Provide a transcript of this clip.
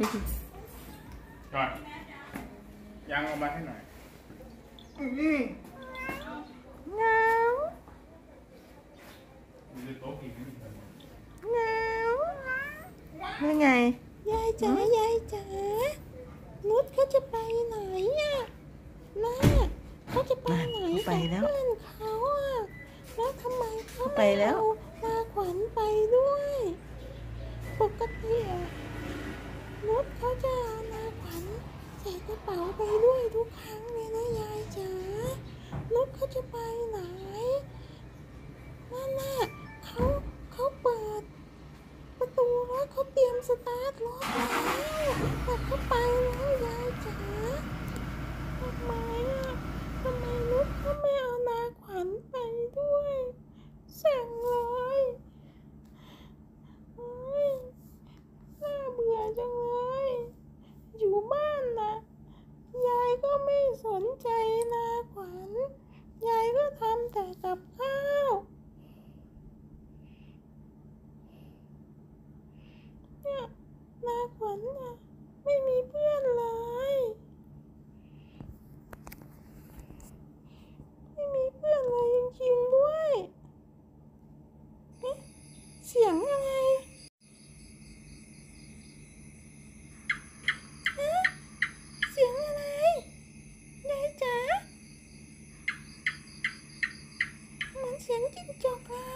ก่อนยังออกมาให้หน่อยอืมเงามีโต๊ะอีกนิดหนึ่งเงาว่าไง ยายจ๋ายายจ๋านุชเขาจะไปไหนอะน่าเขาจะไปไหนนั่นเขาไปแล้วกับเพื่อนเขาอะแล้วทำไมเขาเขาไปแล้วม่เอานาขวัญไปด้วย ปกติอะ รถเขาจะเอานาขวัญใส่กระเป๋าไปด้วยทุกครั้งเลยนะยายจ๋ารถเขาจะไปไหนนั่นน่ะเขาเขาเปิด ประตูรถเขาเตรียมสตาร์ทรถแล้วแต่เขาไปแล้วยายจ๋าทำไมอะทำไมนุชเขาไม่เอานาขวัญไปด้วยเสั่งเลยเฮ้ยน่าเบื่อจังเลย อยู่บ้านนะยายก็ ไม่สนใจนาขวัญ ยายก็ทำแต่กับข้าว เนี่ยนาขวัญน่ะไม่มีเพื่อนเลย ไม่มีเพื่อนเลยจริงๆด้วยเอ๊ะเสียงอะไรเอ๊ะเสียงอะไรยายจ๋าเห มือ